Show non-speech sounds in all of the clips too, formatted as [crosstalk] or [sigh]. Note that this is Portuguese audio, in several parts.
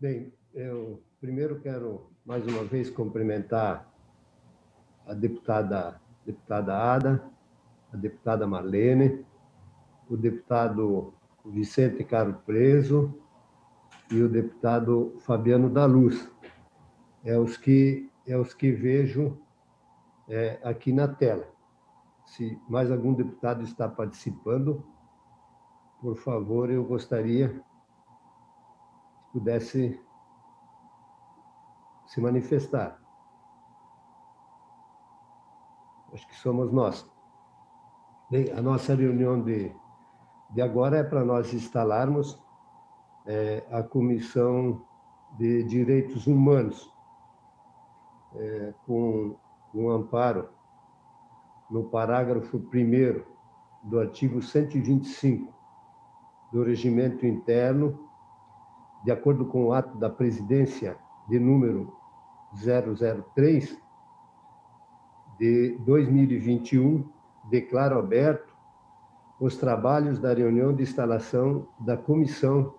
Bem, eu primeiro quero mais uma vez cumprimentar a deputada, deputada Ada, a deputada Marlene, o deputado Vicente Caro Preso e o deputado Fabiano da Luz. É os que, é os que vejo é, aqui na tela. Se mais algum deputado está participando, por favor, eu gostaria pudesse se manifestar. Acho que somos nós. Bem, a nossa reunião de, de agora é para nós instalarmos é, a Comissão de Direitos Humanos, é, com um amparo no parágrafo 1 do artigo 125 do Regimento Interno, de acordo com o ato da presidência de número 003 de 2021, declaro aberto os trabalhos da reunião de instalação da Comissão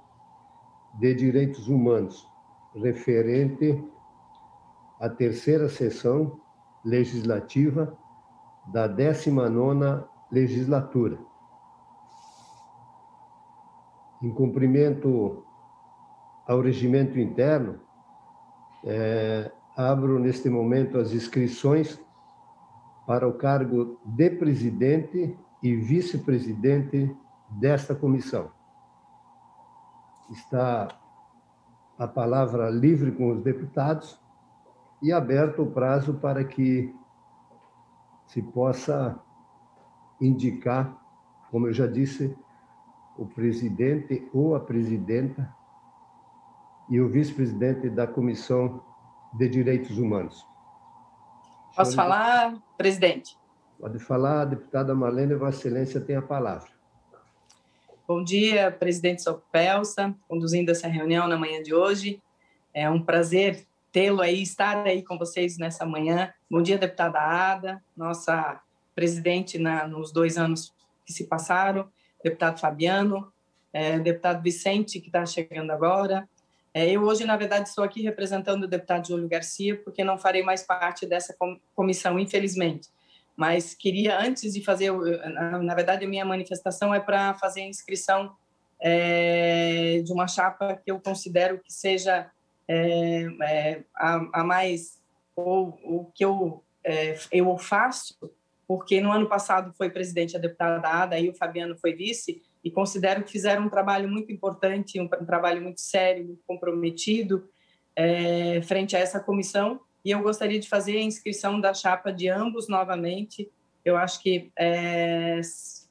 de Direitos Humanos, referente à terceira sessão legislativa da 19ª legislatura. Em cumprimento ao regimento interno, é, abro neste momento as inscrições para o cargo de presidente e vice-presidente desta comissão. Está a palavra livre com os deputados e aberto o prazo para que se possa indicar, como eu já disse, o presidente ou a presidenta e o vice-presidente da Comissão de Direitos Humanos. Posso falar, presidente? Pode falar, deputada Marlene, Vossa Excelência tem a palavra. Bom dia, presidente Sopelsa, conduzindo essa reunião na manhã de hoje. É um prazer tê-lo aí, estar aí com vocês nessa manhã. Bom dia, deputada Ada, nossa presidente na, nos dois anos que se passaram, deputado Fabiano, é, deputado Vicente, que está chegando agora, é, eu hoje, na verdade, estou aqui representando o deputado Júlio Garcia, porque não farei mais parte dessa comissão, infelizmente. Mas queria, antes de fazer, na verdade, a minha manifestação é para fazer a inscrição é, de uma chapa que eu considero que seja é, é, a, a, mais, ou o que eu, é, eu faço, porque no ano passado foi presidente a deputada Ada e o Fabiano foi vice, e considero que fizeram um trabalho muito importante, um, um trabalho muito sério, muito comprometido é, frente a essa comissão. E eu gostaria de fazer a inscrição da chapa de ambos novamente. Eu acho que é,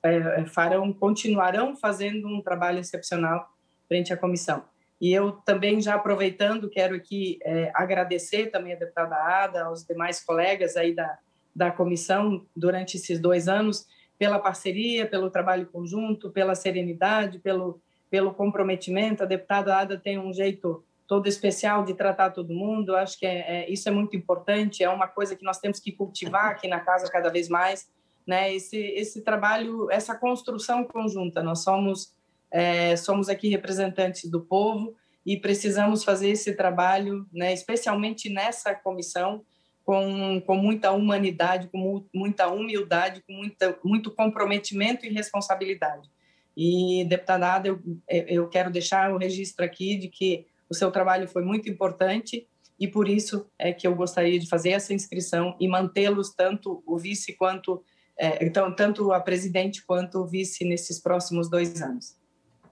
é, farão, continuarão fazendo um trabalho excepcional frente à comissão. E eu também, já aproveitando, quero aqui é, agradecer também a deputada Ada, aos demais colegas aí da, da comissão durante esses dois anos, pela parceria, pelo trabalho conjunto, pela serenidade, pelo, pelo comprometimento. A deputada Ada tem um jeito todo especial de tratar todo mundo. Acho que é, é, isso é muito importante. É uma coisa que nós temos que cultivar aqui na casa cada vez mais. Né? Esse, esse trabalho, essa construção conjunta. Nós somos, é, somos aqui representantes do povo e precisamos fazer esse trabalho, né? especialmente nessa comissão, com, com muita humanidade, com muita humildade, com muita, muito comprometimento e responsabilidade. E, deputada Ada, eu, eu quero deixar o registro aqui de que o seu trabalho foi muito importante e por isso é que eu gostaria de fazer essa inscrição e mantê-los tanto o vice quanto é, então tanto a presidente quanto o vice nesses próximos dois anos.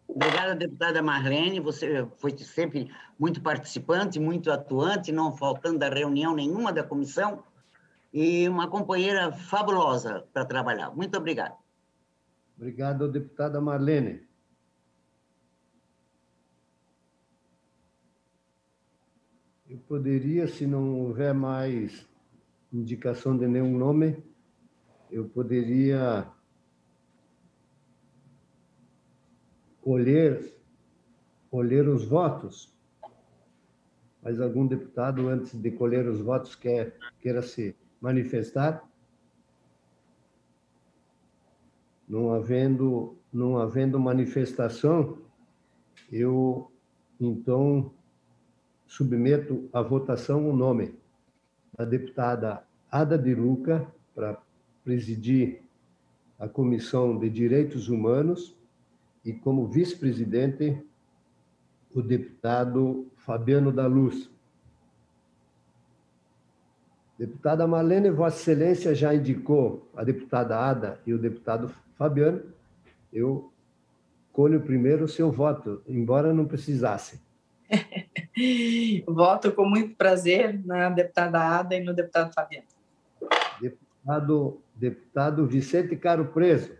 Obrigada, deputada Marlene. Você foi sempre muito participante, muito atuante, não faltando da reunião nenhuma da comissão, e uma companheira fabulosa para trabalhar. Muito obrigado. Obrigado, deputada Marlene. Eu poderia, se não houver mais indicação de nenhum nome, eu poderia colher, colher os votos. Mas algum deputado, antes de colher os votos, quer, queira se manifestar? Não havendo, não havendo manifestação, eu, então, submeto à votação o nome da deputada Ada de Luca para presidir a Comissão de Direitos Humanos e como vice-presidente o deputado Fabiano da Luz. Deputada Marlene, Vossa Excelência já indicou a deputada Ada e o deputado Fabiano. Eu colho primeiro o seu voto, embora não precisasse. [laughs] Voto com muito prazer na deputada Ada e no deputado Fabiano. Deputado, deputado Vicente Caro Preso,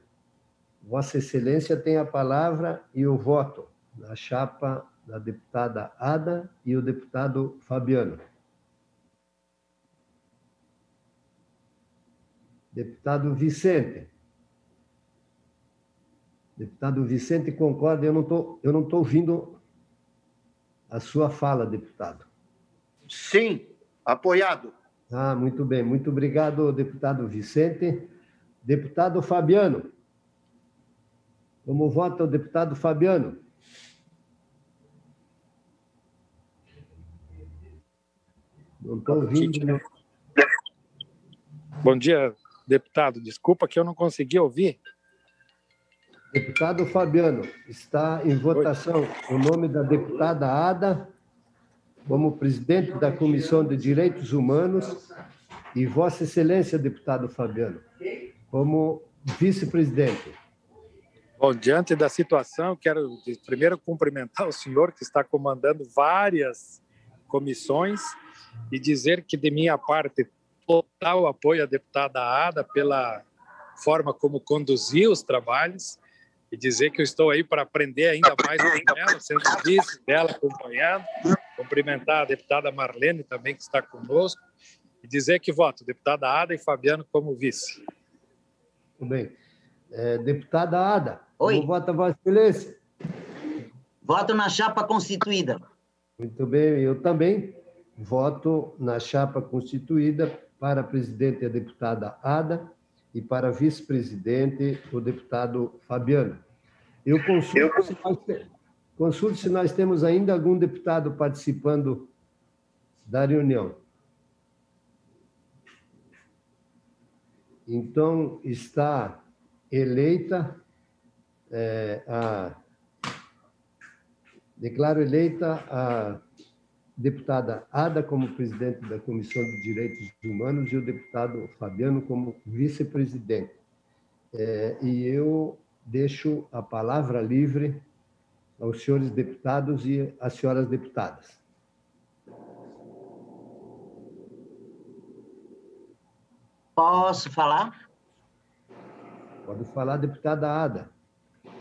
Vossa Excelência tem a palavra e o voto na chapa da deputada Ada e o deputado Fabiano. Deputado Vicente. Deputado Vicente concorda, eu não tô, eu não estou ouvindo a sua fala, deputado. Sim, apoiado. Ah, muito bem. Muito obrigado, deputado Vicente. Deputado Fabiano. Como vota o deputado Fabiano? Não estou ouvindo. Não. Bom dia, deputado. Desculpa que eu não consegui ouvir. Deputado Fabiano, está em votação Oi. o nome da deputada Ada como presidente da Comissão de Direitos Humanos e Vossa Excelência, deputado Fabiano, como vice-presidente. Bom, diante da situação, quero primeiro cumprimentar o senhor que está comandando várias comissões e dizer que, de minha parte, total apoio à deputada Ada pela forma como conduziu os trabalhos e dizer que eu estou aí para aprender ainda mais com ela, sendo vice dela, acompanhando, cumprimentar a deputada Marlene também, que está conosco, e dizer que voto deputada Ada e Fabiano como vice. Muito bem. É, deputada Ada, Oi. como vota Vossa Excelência? Voto na chapa constituída. Muito bem, eu também voto na chapa constituída para presidente a deputada Ada e para vice-presidente o deputado Fabiano. Eu consulto, se nós, consulto se nós temos ainda algum deputado participando da reunião. Então, está eleita é, a. Declaro eleita a deputada Ada como presidente da Comissão de Direitos Humanos e o deputado Fabiano como vice-presidente. É, e eu deixo a palavra livre aos senhores deputados e às senhoras deputadas. Posso falar? Pode falar, deputada Ada.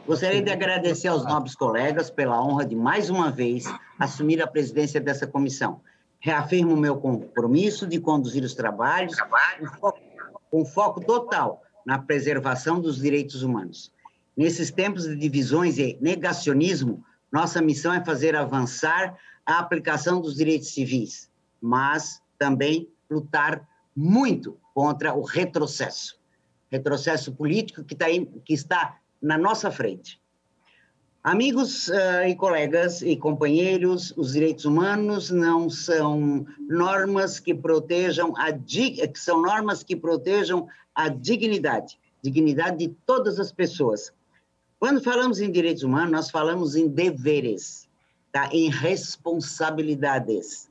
Gostaria de agradecer aos nobres colegas pela honra de, mais uma vez, assumir a presidência dessa comissão. Reafirmo o meu compromisso de conduzir os trabalhos com foco, com foco total na preservação dos direitos humanos. Nesses tempos de divisões e negacionismo, nossa missão é fazer avançar a aplicação dos direitos civis, mas também lutar muito contra o retrocesso. Retrocesso político que, tá aí, que está na nossa frente. Amigos uh, e colegas e companheiros, os direitos humanos não são normas que protejam a que são normas que protejam a dignidade, dignidade de todas as pessoas. Quando falamos em direitos humanos, nós falamos em deveres, tá? em responsabilidades.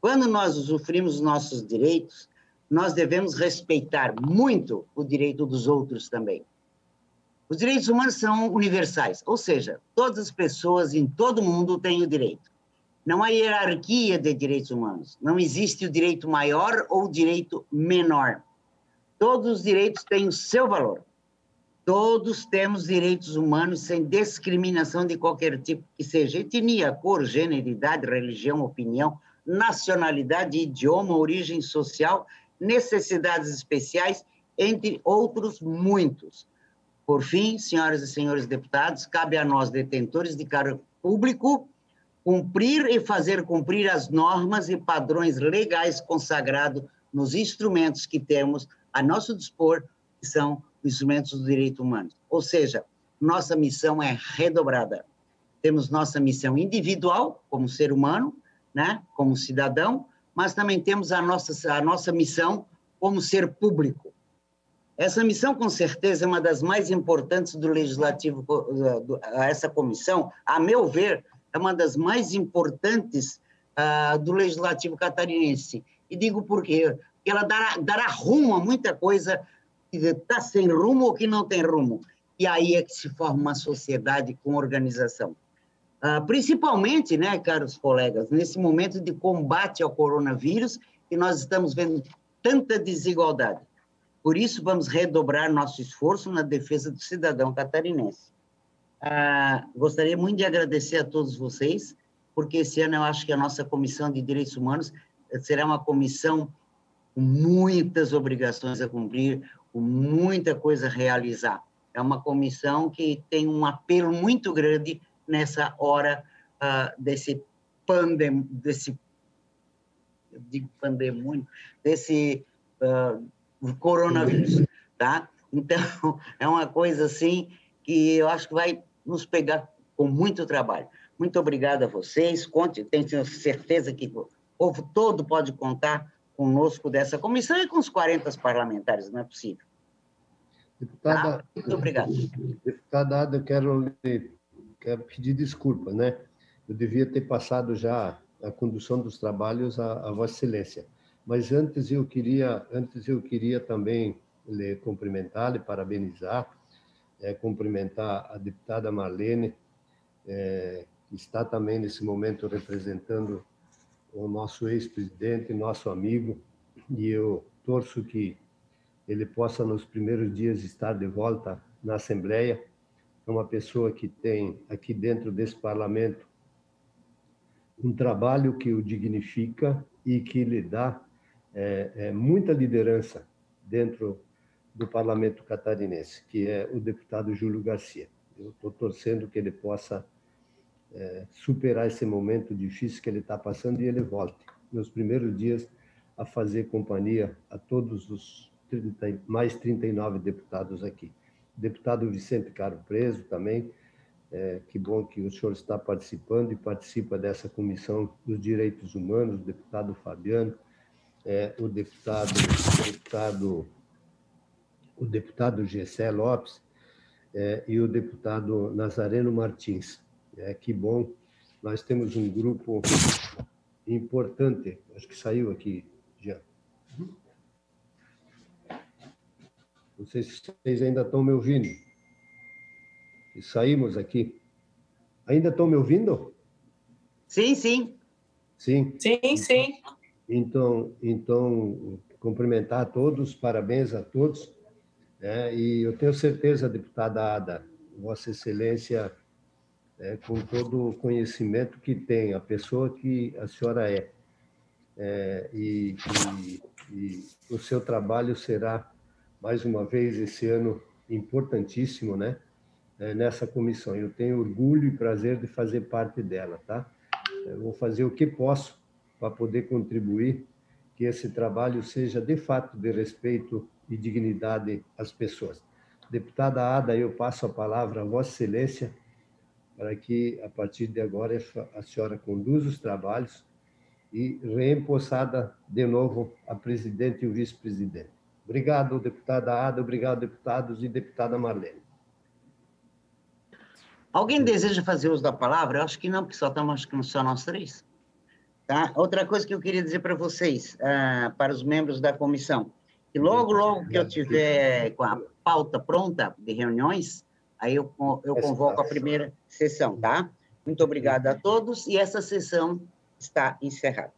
Quando nós usufrimos nossos direitos, nós devemos respeitar muito o direito dos outros também. Os direitos humanos são universais, ou seja, todas as pessoas em todo o mundo têm o direito. Não há hierarquia de direitos humanos. Não existe o direito maior ou o direito menor. Todos os direitos têm o seu valor. Todos temos direitos humanos sem discriminação de qualquer tipo que seja etnia, cor, gênero, idade, religião, opinião, nacionalidade, idioma, origem social, necessidades especiais, entre outros muitos. Por fim, senhoras e senhores deputados, cabe a nós, detentores de cargo público, cumprir e fazer cumprir as normas e padrões legais consagrados nos instrumentos que temos a nosso dispor, que são os instrumentos do direito humano. Ou seja, nossa missão é redobrada. Temos nossa missão individual, como ser humano, né, como cidadão, mas também temos a nossa, a nossa missão como ser público. Essa missão, com certeza, é uma das mais importantes do Legislativo, essa comissão, a meu ver, é uma das mais importantes uh, do Legislativo catarinense. E digo por quê? Porque ela dará, dará rumo a muita coisa que está sem rumo ou que não tem rumo. E aí é que se forma uma sociedade com organização. Uh, principalmente, né, caros colegas, nesse momento de combate ao coronavírus, que nós estamos vendo tanta desigualdade. Por isso, vamos redobrar nosso esforço na defesa do cidadão catarinense. Ah, gostaria muito de agradecer a todos vocês, porque esse ano eu acho que a nossa Comissão de Direitos Humanos será uma comissão com muitas obrigações a cumprir, com muita coisa a realizar. É uma comissão que tem um apelo muito grande nessa hora uh, desse pandem, desse digo pandemônio, desse uh, coronavírus, tá? Então, [laughs] é uma coisa assim que eu acho que vai nos pegar com muito trabalho. Muito obrigado a vocês, conte, tenho certeza que o povo todo pode contar conosco dessa comissão e com os 40 parlamentares, não é possível. Deputada, tá? Muito obrigado. Deputada Ada, eu quero, quero pedir desculpa, né? Eu devia ter passado já a condução dos trabalhos à, à Vossa Excelência. Mas antes eu queria, antes eu queria também lhe cumprimentar, lhe parabenizar, é, cumprimentar a deputada Marlene, é, que está também nesse momento representando o nosso ex-presidente, nosso amigo, e eu torço que ele possa, nos primeiros dias, estar de volta na Assembleia. É uma pessoa que tem aqui dentro desse parlamento um trabalho que o dignifica e que lhe dá é, é, muita liderança dentro do parlamento catarinense, que é o deputado Júlio Garcia. Eu estou torcendo que ele possa é, superar esse momento difícil que ele está passando e ele volte, nos primeiros dias, a fazer companhia a todos os 30, mais 39 deputados aqui. Deputado Vicente Caro Preso também, é, que bom que o senhor está participando e participa dessa Comissão dos Direitos Humanos, deputado Fabiano, é, o deputado, o deputado, o deputado Gessé Lopes é, e o deputado Nazareno Martins. É, que bom, nós temos um grupo importante, acho que saiu aqui, já. Não sei se vocês ainda estão me ouvindo e saímos aqui. Ainda estão me ouvindo? Sim, sim. Sim? Sim, sim. Então, então cumprimentar a todos, parabéns a todos. É, e eu tenho certeza, deputada Ada, Vossa Excelência, é, com todo o conhecimento que tem, a pessoa que a senhora é, é e, e, e o seu trabalho será, mais uma vez, esse ano importantíssimo, né? É, nessa comissão. Eu tenho orgulho e prazer de fazer parte dela, tá? Eu vou fazer o que posso para poder contribuir que esse trabalho seja de fato de respeito e dignidade às pessoas. Deputada Ada, eu passo a palavra a Vossa Excelência para que, a partir de agora, a senhora conduza os trabalhos e reempossada de novo a presidente e o vice-presidente. Obrigado, deputada Ada, obrigado, deputados e deputada Marlene. Alguém deseja fazer uso da palavra? Eu acho que não, porque só estamos acho que só nós três. Tá? Outra coisa que eu queria dizer para vocês, uh, para os membros da comissão, que logo, logo que eu tiver com a pauta pronta de reuniões, aí eu, eu convoco a primeira sessão, tá? Muito obrigado a todos e essa sessão está encerrada.